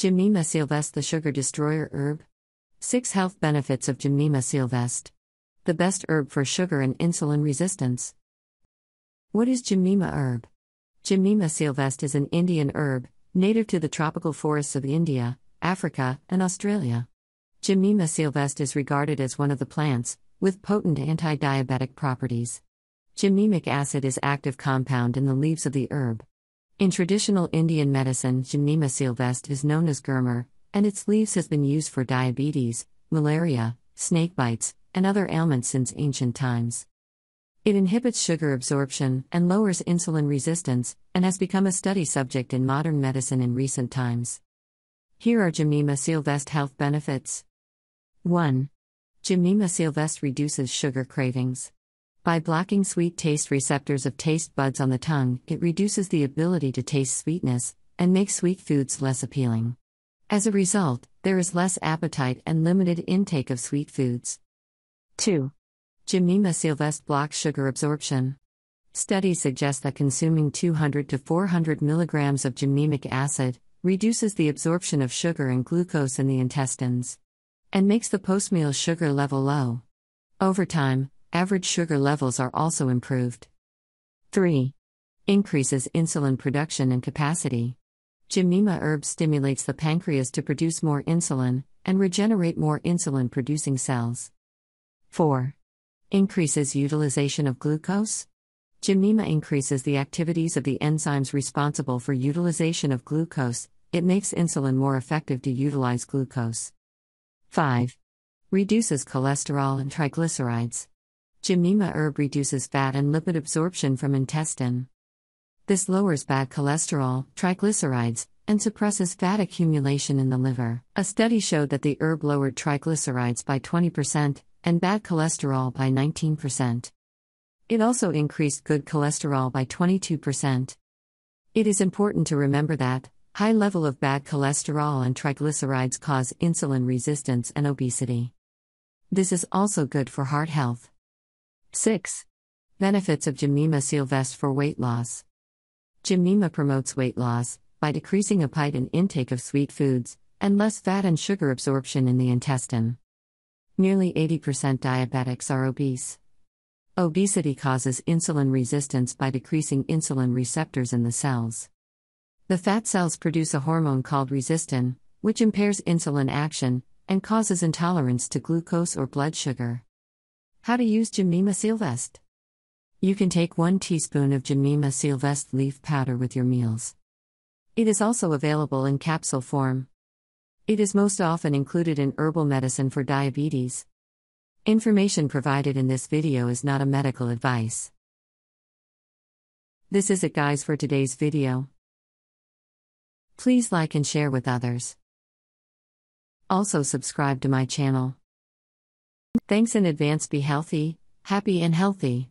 Gymnema sylvestre, the sugar destroyer herb. 6 Health benefits of Gymnema sylvestre. The best herb for sugar and insulin resistance. What is Gymnema herb? Gymnema sylvestre is an Indian herb, native to the tropical forests of India, Africa, and Australia. Gymnema sylvestre is regarded as one of the plants with potent anti diabetic properties. Gymnemic acid is active compound in the leaves of the herb. In traditional Indian medicine, Gymnema sylvestre is known as gurmar, and its leaves has been used for diabetes, malaria, snake bites, and other ailments since ancient times. It inhibits sugar absorption and lowers insulin resistance, and has become a study subject in modern medicine in recent times. Here are Gymnema sylvestre health benefits. 1. Gymnema sylvestre reduces sugar cravings. By blocking sweet taste receptors of taste buds on the tongue, it reduces the ability to taste sweetness and makes sweet foods less appealing. As a result, there is less appetite and limited intake of sweet foods. 2. Gymnema sylvestre blocks sugar absorption. Studies suggest that consuming 200 to 400 milligrams of gymnemic acid reduces the absorption of sugar and glucose in the intestines and makes the postmeal sugar level low. Over time, average sugar levels are also improved. 3. Increases insulin production and capacity. Gymnema herb stimulates the pancreas to produce more insulin and regenerate more insulin producing cells. 4. Increases utilization of glucose. Gymnema increases the activities of the enzymes responsible for utilization of glucose, it makes insulin more effective to utilize glucose. 5. Reduces cholesterol and triglycerides. Gymnema herb reduces fat and lipid absorption from intestine. This lowers bad cholesterol, triglycerides, and suppresses fat accumulation in the liver. A study showed that the herb lowered triglycerides by 20% and bad cholesterol by 19%. It also increased good cholesterol by 22%. It is important to remember that high level of bad cholesterol and triglycerides cause insulin resistance and obesity. This is also good for heart health. 6. Benefits of Gymnema sylvestre for weight loss. Gymnema promotes weight loss by decreasing appetite and intake of sweet foods, and less fat and sugar absorption in the intestine. Nearly 80% diabetics are obese. Obesity causes insulin resistance by decreasing insulin receptors in the cells. The fat cells produce a hormone called resistin, which impairs insulin action and causes intolerance to glucose or blood sugar. How to use Gymnema sylvestre. You can take 1 teaspoon of Gymnema sylvestre leaf powder with your meals. It is also available in capsule form. It is most often included in herbal medicine for diabetes. Information provided in this video is not a medical advice. This is it guys for today's video. Please like and share with others. Also subscribe to my channel. Thanks in advance. Be healthy, happy, and healthy.